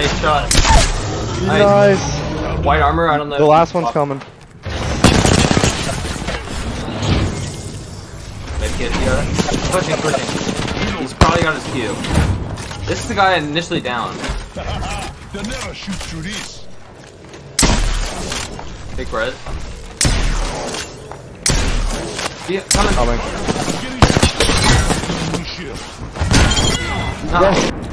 Nice shot. Nice. Uh, white armor, I don't know. The last one's coming. Medkit here. Pushing, pushing. He's probably got his Q. This is the guy initially down. They'll never shoot through this. Big red. Yeah, coming. Coming. No.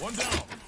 One down.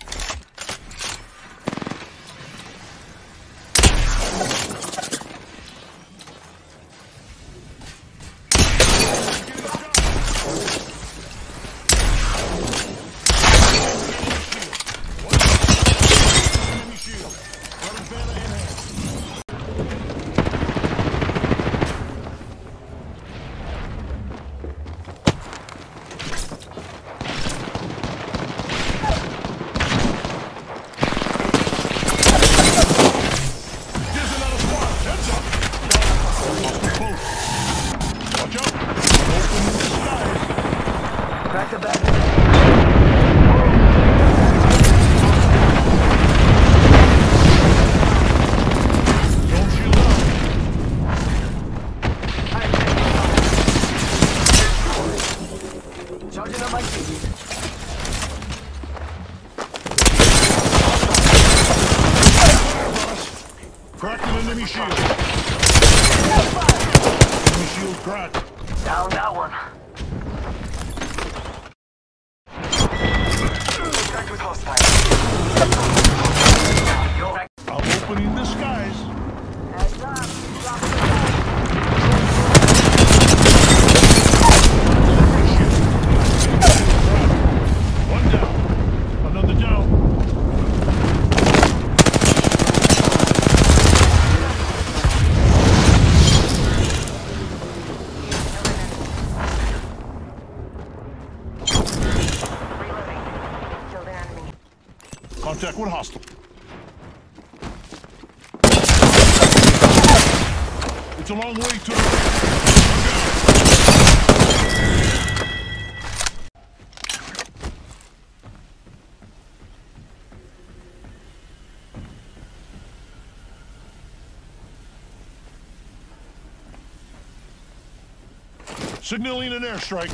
With hostile. It's a long way to. Signaling an airstrike.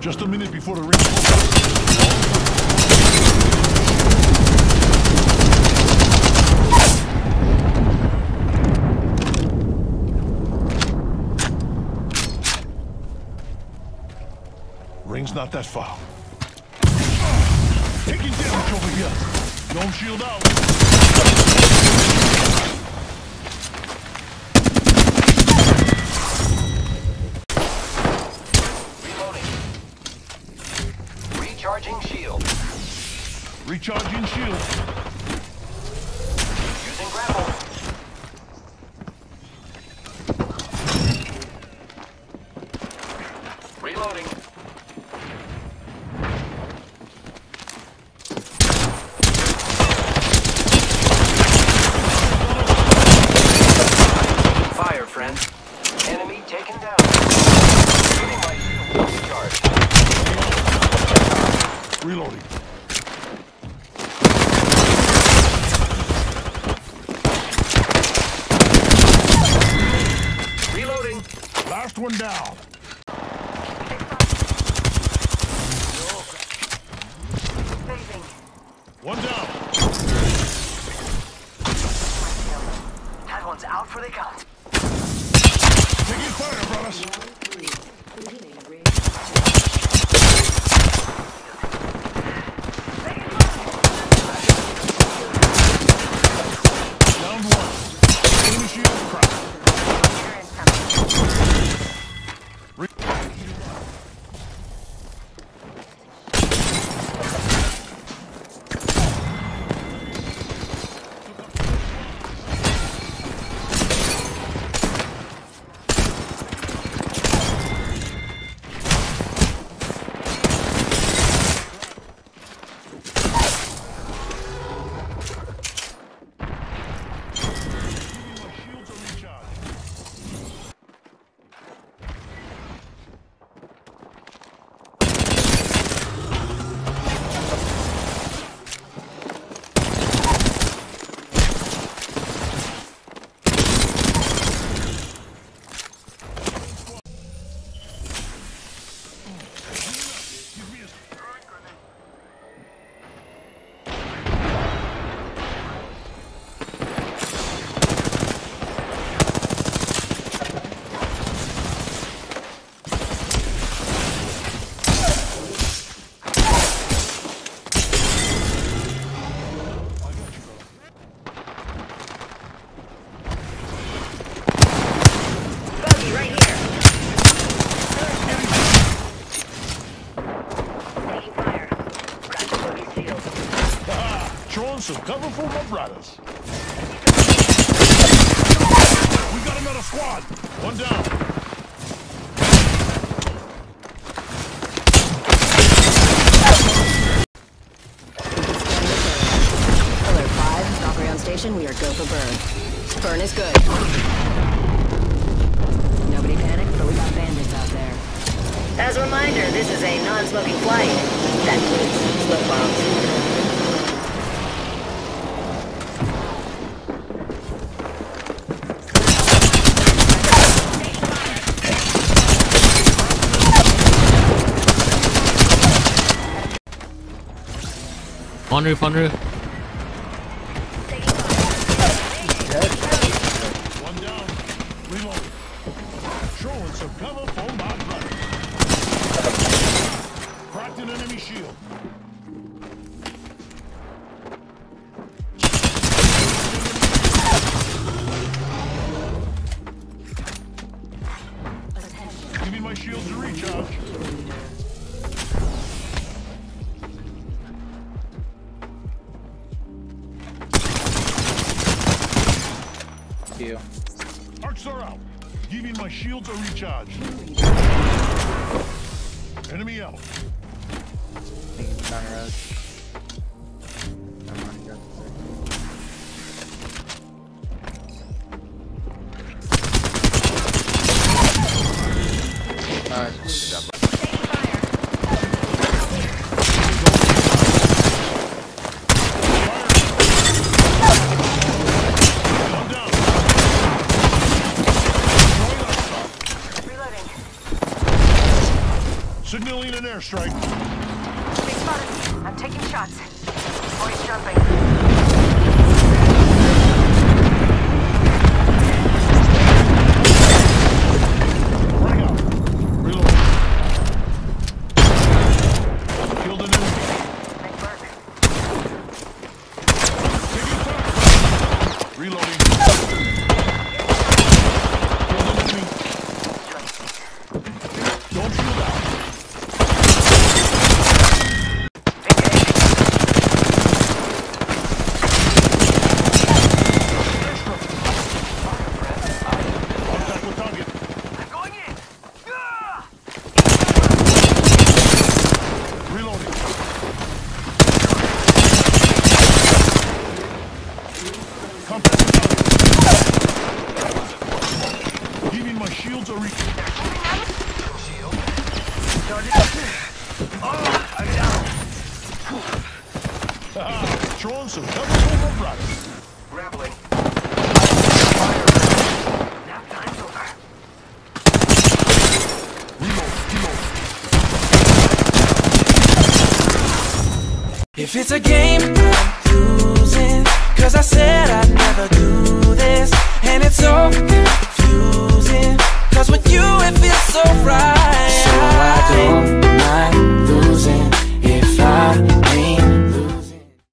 Just a minute before the ring Ring's not that far. Taking damage over here. Don't shield out. Reloading. Recharging shield. Recharging shield. Using grapple. Reloading. Fire, friend. Enemy taken down. Shooting my shield. Recharge. Reloading. Reloading. Last one down. One down. That one's out for the count. Taking fire, brothers. Down cover for my brothers. We got another squad. One down. Alert 5, Stalker on station, we are go for burn. Burn is good. Nobody panic, but we got bandits out there. As a reminder, this is a non-smoking flight. That includes smoke bombs. On roof, on roof. You. Arcs are out. Giving my shields a recharge. Enemy out. Thinking down road. Never mind, got the Nice. Signaling an airstrike. They spotted me. I'm taking shots. Boys jumping. Shields a re- Haha, Throwing some cover for my brother. Grappling. Now time's over. Reload, reload. If it's a game, I'm losing. Cause I said I'd never do this. And it's so confusing. Cause with you it feels so right. So I don't mind.